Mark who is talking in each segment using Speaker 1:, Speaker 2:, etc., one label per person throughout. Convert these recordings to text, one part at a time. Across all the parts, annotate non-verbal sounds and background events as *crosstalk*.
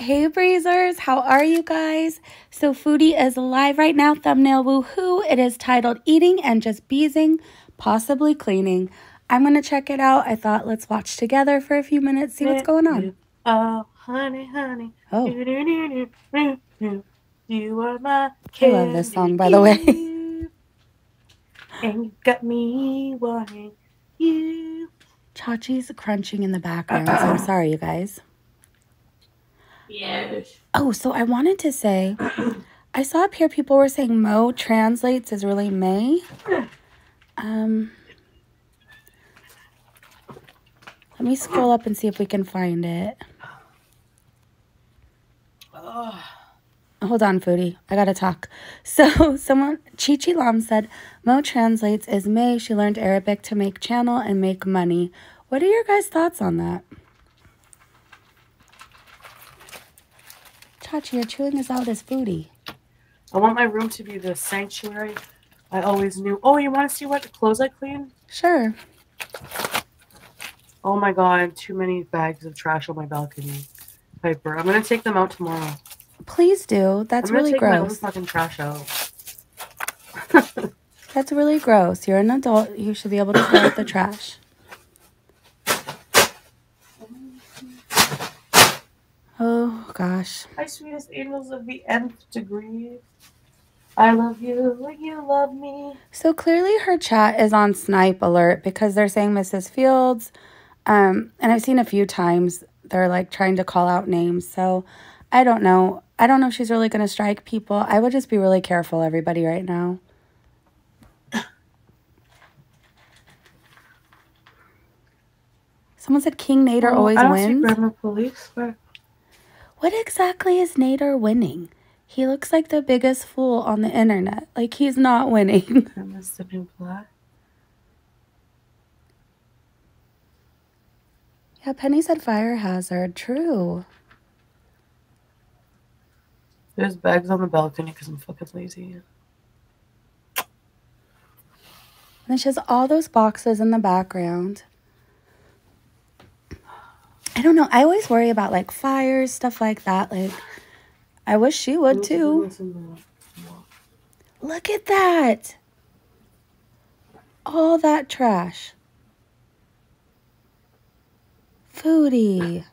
Speaker 1: Hey Breezers, how are you guys? So Foodie is live right now, thumbnail woohoo. It is titled Eating and Just Beezing, Possibly Cleaning. I'm going to check it out. I thought let's watch together for a few minutes, see what's going on.
Speaker 2: Oh, honey, honey.
Speaker 1: Oh.
Speaker 2: You are my
Speaker 1: I love this song, by the way.
Speaker 2: way. And you got me wanting you.
Speaker 1: Chachi's crunching in the background, so I'm sorry, you guys.
Speaker 2: Yes.
Speaker 1: Oh, so I wanted to say, *clears throat* I saw up here people were saying Mo translates as really May. Um, let me scroll up and see if we can find it. Hold on, foodie. I gotta talk. *laughs* So, someone, Chi Chi Lam said, Mo translates as May. She learned Arabic to make channel and make money. What are your guys' thoughts on that? You're chewing us out as foodie.
Speaker 2: I want my room to be the sanctuary I always knew. Oh, you want to see what clothes I clean?
Speaker 1: Sure.
Speaker 2: Oh my god, too many bags of trash on my balcony. Piper, I'm gonna take them out tomorrow.
Speaker 1: Please do. That's
Speaker 2: I'm gonna
Speaker 1: really
Speaker 2: take my own
Speaker 1: gross.
Speaker 2: fucking trash out. *laughs*
Speaker 1: That's really gross. You're an adult. You should be able to throw out the *coughs* trash. Oh gosh.
Speaker 2: My sweetest angels of the nth degree. I love you, you love me.
Speaker 1: So clearly her chat is on snipe alert because they're saying Mrs. Fields. Um, and I've seen a few times they're like trying to call out names. So I don't know. I don't know if she's really going to strike people. I would just be really careful, everybody, right now. *coughs* Someone said King Nader
Speaker 2: Oh,
Speaker 1: always
Speaker 2: I don't see
Speaker 1: wins.
Speaker 2: grammar police. Where?
Speaker 1: What exactly is Nader winning? He looks like the biggest fool on the internet. Like he's not winning.
Speaker 2: Missed the new black.
Speaker 1: yeah, Penny said fire hazard. True.
Speaker 2: There's bags on the balcony because I'm fucking lazy.
Speaker 1: And then she has all those boxes in the background. I don't know. I always worry about like fires, stuff like that. Like, I wish she would too. Look at that. All that trash. Foodie.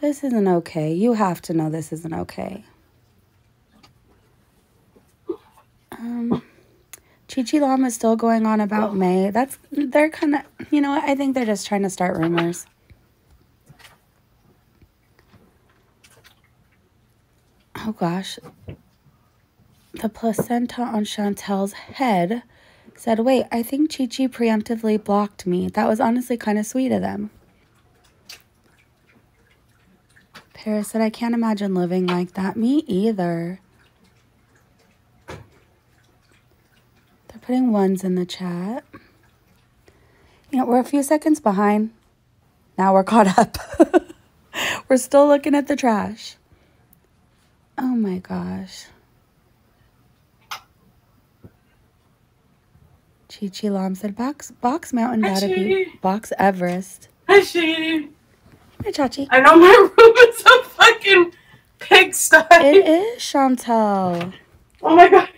Speaker 1: This isn't okay. You have to know this isn't okay. Um, Chi Chi Llama is still going on about May. That's they're kind of you know what? I think they're just trying to start rumors. Oh gosh. The placenta on Chantal's head said, Wait, I think Chi Chi preemptively blocked me. That was honestly kind of sweet of them. Paris said, I can't imagine living like that. Me either. Putting ones in the chat. You know, we're a few seconds behind. Now we're caught up. *laughs* we're still looking at the trash. Oh my gosh. Chi Chi Lam said Box Box Mountain
Speaker 2: Hi,
Speaker 1: be Box Everest.
Speaker 2: Hi, Shady.
Speaker 1: Hi Chachi.
Speaker 2: I know my *laughs* room is a fucking pigsty.
Speaker 1: It is Chantal.
Speaker 2: Oh my god.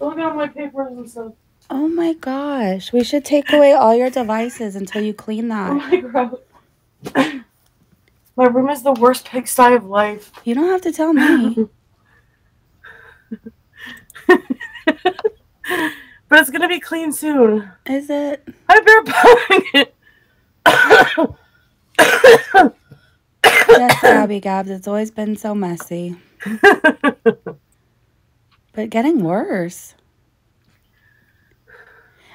Speaker 2: Look at all my papers and stuff.
Speaker 1: Oh my gosh. We should take away all your devices until you clean *laughs*
Speaker 2: Oh
Speaker 1: that.
Speaker 2: my god. My room is the worst pigsty of life.
Speaker 1: You don't have to tell me. *laughs*
Speaker 2: but it's gonna be clean soon.
Speaker 1: Is it?
Speaker 2: I've bear pulling *coughs*
Speaker 1: Yes, Gabby Gabs. It's always been so messy. *laughs* But getting worse.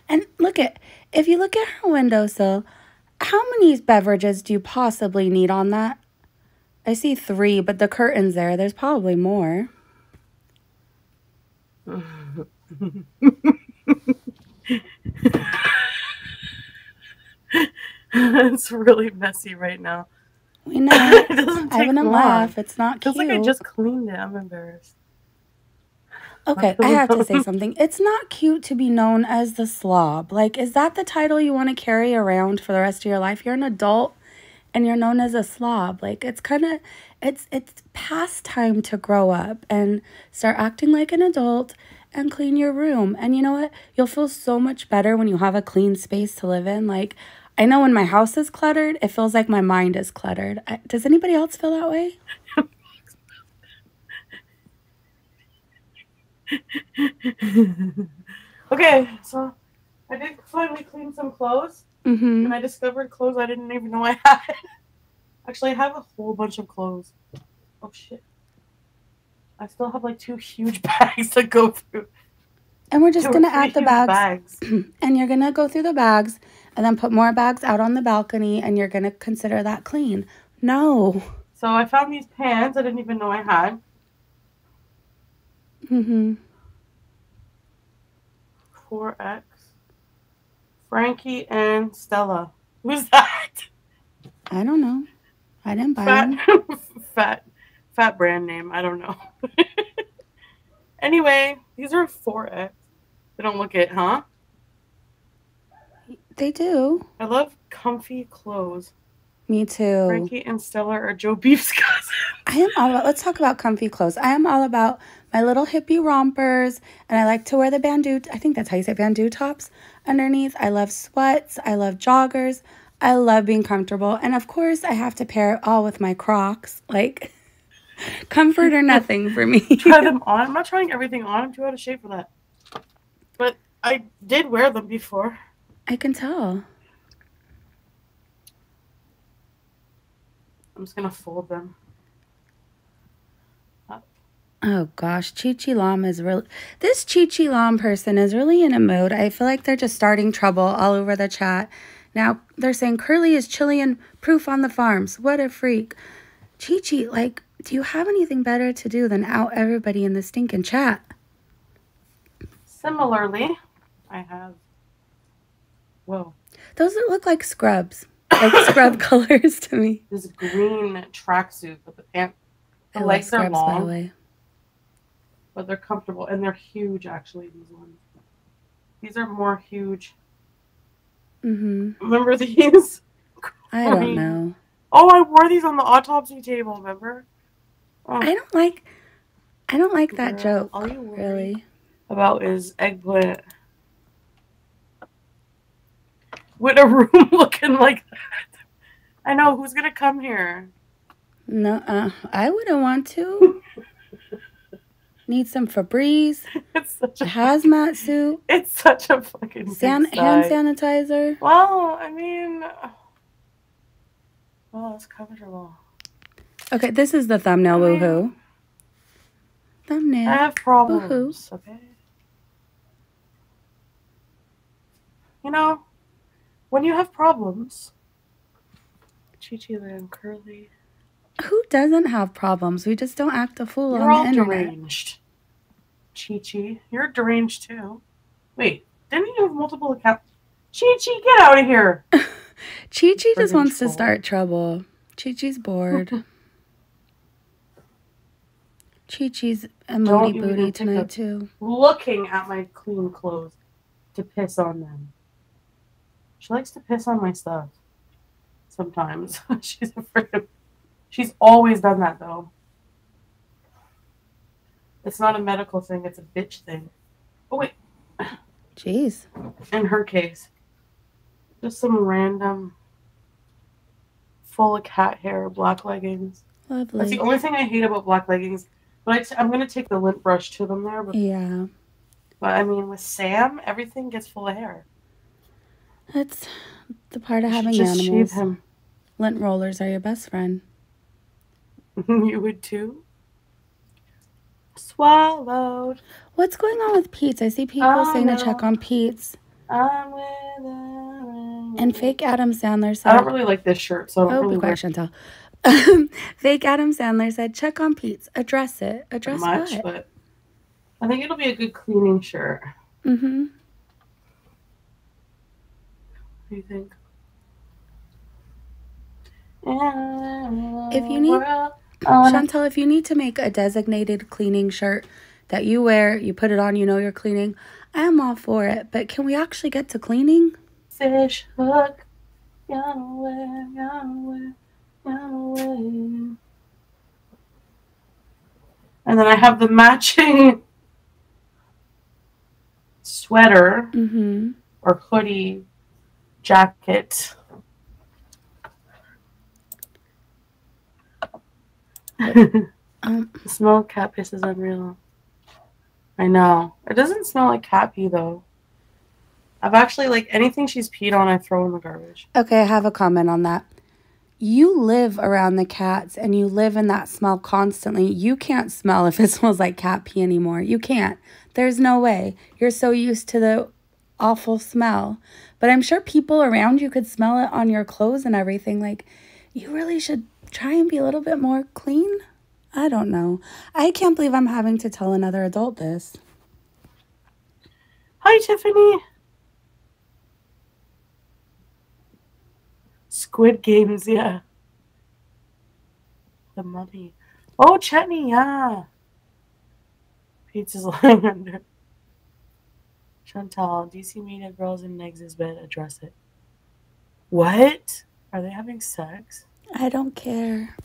Speaker 1: And look at if you look at her windowsill, how many beverages do you possibly need on that? I see three, but the curtain's there. There's probably more. *laughs*
Speaker 2: it's really messy right now.
Speaker 1: We know. *laughs*
Speaker 2: it doesn't
Speaker 1: I
Speaker 2: take
Speaker 1: wouldn't
Speaker 2: long.
Speaker 1: laugh. It's not
Speaker 2: Feels
Speaker 1: cute.
Speaker 2: like I just cleaned it. I'm embarrassed.
Speaker 1: Okay, I have to say *laughs* something. It's not cute to be known as the slob. Like, is that the title you want to carry around for the rest of your life? You're an adult. and you're known as a slob. Like it's kind of it's it's past time to grow up and start acting like an adult and clean your room. And you know what? You'll feel so much better when you have a clean space to live in. Like I know when my house is cluttered, it feels like my mind is cluttered. I, does anybody else feel that way? *laughs*
Speaker 2: okay, so I did finally clean some clothes,
Speaker 1: Mm-hmm.
Speaker 2: and I discovered clothes I didn't even know I had. *laughs* Actually, I have a whole bunch of clothes. Oh shit! I still have like two huge *laughs* bags to go through.
Speaker 1: And we're just
Speaker 2: Two
Speaker 1: gonna add the bags.
Speaker 2: bags. *clears throat*
Speaker 1: and you're gonna go through the bags and then put more bags out on the balcony and you're gonna consider that clean. No.
Speaker 2: So I found these pants I didn't even know I had.
Speaker 1: Mm-hmm.
Speaker 2: 4X. Frankie and Stella. Who's that?
Speaker 1: I don't know. I didn't buy
Speaker 2: Fat,
Speaker 1: them. *laughs*
Speaker 2: fat, fat brand name. I don't know. *laughs* anyway, these are 4X. They don't look it, huh?
Speaker 1: They do.
Speaker 2: I love comfy clothes.
Speaker 1: Me too.
Speaker 2: Frankie and Stella are Joe Beef's *laughs* cousins.
Speaker 1: I am all about, let's talk about comfy clothes. I am all about my little hippie rompers, and I like to wear the bandeau, I think that's how you say bandeau tops underneath. I love sweats. I love joggers. I love being comfortable. And of course, I have to pair it all with my Crocs. Like, *laughs* comfort or nothing for me. *laughs*
Speaker 2: Try them on. I'm not trying everything on. I'm too out of shape for that. But I did wear them before.
Speaker 1: I can tell.
Speaker 2: I'm just gonna fold them.
Speaker 1: Oh gosh, Chi Chi Lam is really. This Chi Chi Lam person is really in a mood. I feel like they're just starting trouble all over the chat. Now they're saying Curly is Chilean proof on the farms. What a freak. Chi Chi, like, do you have anything better to do than out everybody in the stinking chat?
Speaker 2: Similarly, I have. Whoa.
Speaker 1: Those look like scrubs, like scrub *laughs* colors to me.
Speaker 2: This green tracksuit with the pants. The
Speaker 1: I
Speaker 2: legs are
Speaker 1: scrubs, by the
Speaker 2: long,
Speaker 1: way.
Speaker 2: but they're comfortable and they're huge. Actually, these ones. These are more huge.
Speaker 1: Mm-hmm.
Speaker 2: Remember these?
Speaker 1: I *laughs* don't know.
Speaker 2: Oh, I wore these on the autopsy table. Remember? Oh,
Speaker 1: I don't like. I don't like that
Speaker 2: girl,
Speaker 1: joke.
Speaker 2: All you
Speaker 1: Really.
Speaker 2: about is eggplant. With a *laughs* room looking like that. I know who's gonna come here.
Speaker 1: No, uh, I wouldn't want to. *laughs* Need some Febreze,
Speaker 2: It's such
Speaker 1: a
Speaker 2: a
Speaker 1: hazmat *laughs* suit,
Speaker 2: it's such a fucking
Speaker 1: san- hand sanitizer.
Speaker 2: Well, I mean, well, it's comfortable.
Speaker 1: Okay, this is the thumbnail.
Speaker 2: I mean-
Speaker 1: Woohoo!
Speaker 2: I have problems. Okay. You know, when you have problems, Chi Chi Land Curly,
Speaker 1: Who doesn't have problems? We just don't act a fool
Speaker 2: you're
Speaker 1: on the internet.
Speaker 2: deranged. Chi Chi, you're deranged too. Wait, didn't you have multiple accounts? Chi Chi, get out of here! *laughs*
Speaker 1: Chi Chi just wants to start trouble. Chi Chi's bored. *laughs* Chi Chi's emoji booty tonight too.
Speaker 2: Looking at my clean clothes to piss on them. She likes to piss on my stuff. Sometimes. *laughs* She's afraid of. She's always done that though. It's not a medical thing, it's a bitch thing. Oh, wait.
Speaker 1: Jeez,
Speaker 2: In her case, just some random full of cat hair black leggings. That's the only thing I hate about black leggings. But I t- I'm going to take the lint brush to them there. But,
Speaker 1: Yeah,
Speaker 2: but I mean, with Sam, everything gets full of hair.
Speaker 1: That's the part of having
Speaker 2: just
Speaker 1: animals.
Speaker 2: shave him.
Speaker 1: Lint rollers are your best friend. *laughs*
Speaker 2: you would too? Swallowed.
Speaker 1: What's going on with Pete's? I see people
Speaker 2: Oh,
Speaker 1: saying to check on Pete's.
Speaker 2: I'm with
Speaker 1: And fake Adam Sandler
Speaker 2: I don't really like this shirt, so I don't
Speaker 1: "Oh,
Speaker 2: really wear
Speaker 1: Chantal." *laughs* fake Adam Sandler said, "Check on Pete's. Address it.
Speaker 2: it
Speaker 1: Address
Speaker 2: much,
Speaker 1: what?"
Speaker 2: but I think it'll be a good cleaning shirt.
Speaker 1: Mm-hmm
Speaker 2: you think.
Speaker 1: If you need oh, Chantal, if you need to make a designated cleaning shirt that you wear, you put it on, you know you're cleaning. I am all for it, but can we actually get to cleaning?
Speaker 2: Fish hook. And then I have the matching *laughs* sweater
Speaker 1: mm -hmm.
Speaker 2: or hoodie jacket.
Speaker 1: Um, *laughs*
Speaker 2: the smell of cat piss is unreal. I know. It doesn't smell like cat pee though. I've actually like anything she's peed on, I throw in the garbage.
Speaker 1: okay, I have a comment on that. You live around the cats and you live in that smell constantly. You can't smell if it *laughs* smells like cat pee anymore. You can't. There's no way. You're so used to the awful smell. But I'm sure people around you could smell it on your clothes and everything. Like, you really should try and be a little bit more clean. I don't know. I can't believe I'm having to tell another adult this.
Speaker 2: Hi, Tiffany. Squid Games, yeah. The mummy. Oh, Chetney, yeah. Pizza's *laughs* lying under. Chantal, DC Media Girls in Negs' bed, address it. What? Are they having sex?
Speaker 1: I don't care.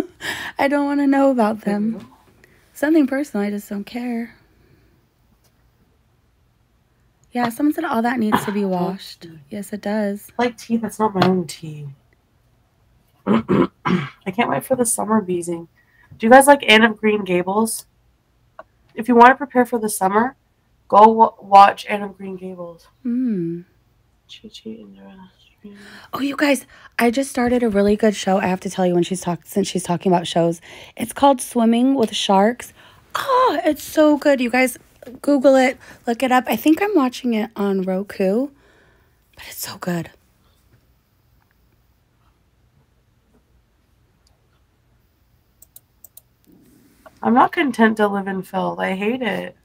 Speaker 1: *laughs* I don't want to know about them. Something personal, I just don't care. Yeah, someone said all that needs to be *coughs* washed. Yes, it does.
Speaker 2: like tea that's not my own tea. *coughs* I can't wait for the summer beezing. Do you guys like Anne of Green Gables? If you want to prepare for the summer, go watch Anne of Green Gables. Chi Chi and Dora.
Speaker 1: Oh, you guys, I just started a really good show. I have to tell you when she's talking since she's talking about shows. It's called Swimming with Sharks. Oh, it's so good. You guys Google it, look it up. I think I'm watching it on Roku. But it's so good.
Speaker 2: I'm not content to live in filth. I hate it.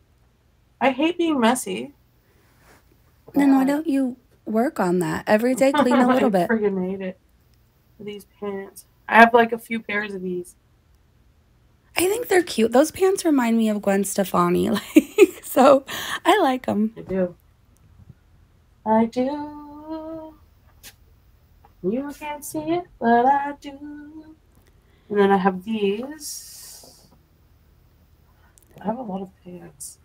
Speaker 2: I hate being messy.
Speaker 1: Then why don't you work on that every day? Clean a little
Speaker 2: I *laughs*
Speaker 1: bit.
Speaker 2: freaking hate it. These pants. I have like a few pairs of these.
Speaker 1: I think they're cute. Those pants remind me of Gwen Stefani. *laughs* Like so I like them.
Speaker 2: I do. I do. You can't see it, but I do. And then I have these. I have a lot of pants.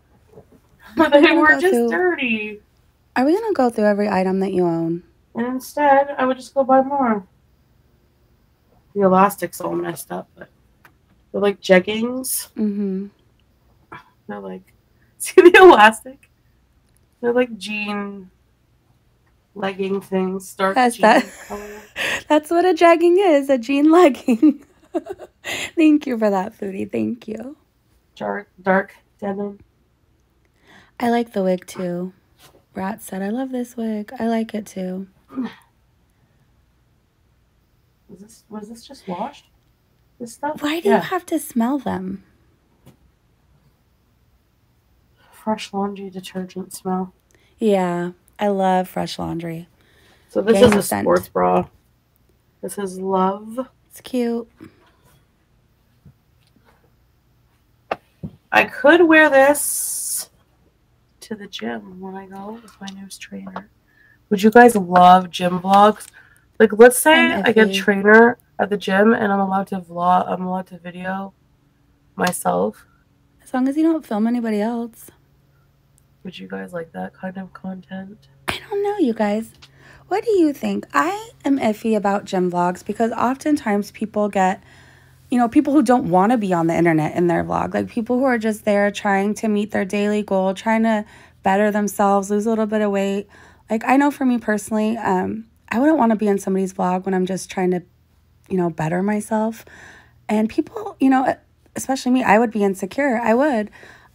Speaker 2: *laughs* They were just
Speaker 1: through-
Speaker 2: dirty.
Speaker 1: Are we gonna go through every item that you own?
Speaker 2: And instead, I would just go buy more. The elastic's all messed up, but they're like jeggings.
Speaker 1: Mm-hmm.
Speaker 2: They're like, *laughs* see the elastic? They're like jean legging things, dark jean
Speaker 1: that-. *laughs* That's what a jegging is, a jean legging. Thank you for that, Foodie. Thank you.
Speaker 2: dark, dark denim.
Speaker 1: I like the wig too. Rat said, I love this wig. I like it too.
Speaker 2: Was this was this just washed? This stuff?
Speaker 1: Why do
Speaker 2: yeah.
Speaker 1: you have to smell them?
Speaker 2: fresh laundry detergent smell?
Speaker 1: Yeah, I love fresh laundry.
Speaker 2: So this
Speaker 1: Gang
Speaker 2: is a
Speaker 1: scent.
Speaker 2: sports bra. This is love.
Speaker 1: It's cute.
Speaker 2: I could wear this to the gym when I go with my newest trainer. Would you guys love gym vlogs? Like, let's say
Speaker 1: I'm
Speaker 2: get a trainer at the gym and I'm allowed to vlog. I'm allowed to video myself.
Speaker 1: As long as you don't film anybody else.
Speaker 2: Would you guys like that kind of content?
Speaker 1: I don't know, you guys. What do you think? I am iffy about gym vlogs because oftentimes people get, you know, people who don't want to be on the internet in their vlog, like people who are just there trying to meet their daily goal, trying to better themselves, lose a little bit of weight. Like I know for me personally, um, I wouldn't want to be in somebody's vlog when I'm just trying to, you know, better myself. And people, you know, especially me, I would be insecure. I would.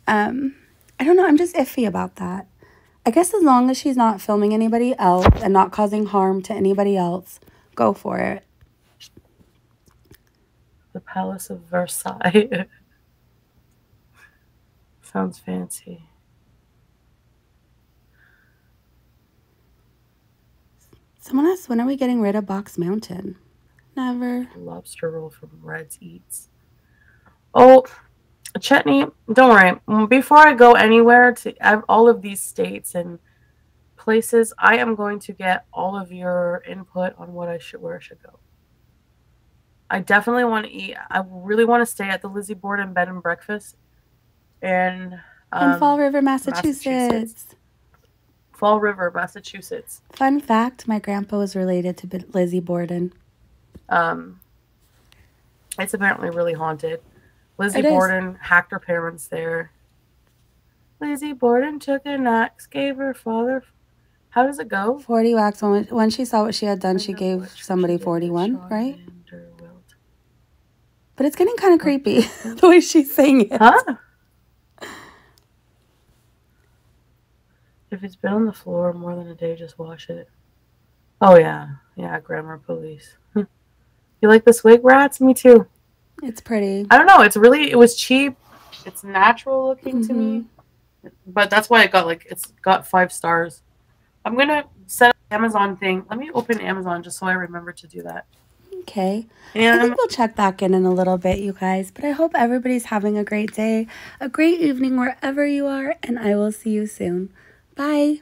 Speaker 1: Um, I don't know. I'm just iffy about that. I guess as long as she's not filming anybody else and not causing harm to anybody else, go for it.
Speaker 2: The Palace of Versailles. *laughs* Sounds fancy.
Speaker 1: Someone asked, when are we getting rid of Box Mountain? Never.
Speaker 2: Lobster roll from Red's Eats. Oh, Chetney, don't worry. Before I go anywhere to all of these states and places, I am going to get all of your input on what I should, where I should go. I definitely want to eat. I really want to stay at the Lizzie Borden Bed and Breakfast in um,
Speaker 1: in Fall River, Massachusetts.
Speaker 2: Massachusetts. Fall River, Massachusetts.
Speaker 1: Fun fact: My grandpa was related to Lizzie Borden.
Speaker 2: Um, it's apparently really haunted. Lizzie
Speaker 1: It is.
Speaker 2: Borden hacked her parents there. Lizzie Borden took an axe, gave her father. How does it go?
Speaker 1: Forty wax. When when she saw what she had done, she gave somebody
Speaker 2: she
Speaker 1: forty-one,
Speaker 2: Sean
Speaker 1: right? But it's getting kind of creepy *laughs* the way she's saying it.
Speaker 2: Huh? If it's been on the floor more than a day, just wash it. Oh yeah, yeah. Grammar police. *laughs* you like the swig rats? Me too.
Speaker 1: It's pretty.
Speaker 2: I don't know. It's really it was cheap. It's natural looking to me,
Speaker 1: Mm-hmm.
Speaker 2: but that's why it got like it's got five stars. I'm gonna set up Amazon thing. Let me open Amazon just so I remember to do that.
Speaker 1: Okay. I think we'll check back in in a little bit, you guys. But I hope everybody's having a great day, a great evening wherever you are, and I will see you soon. Bye.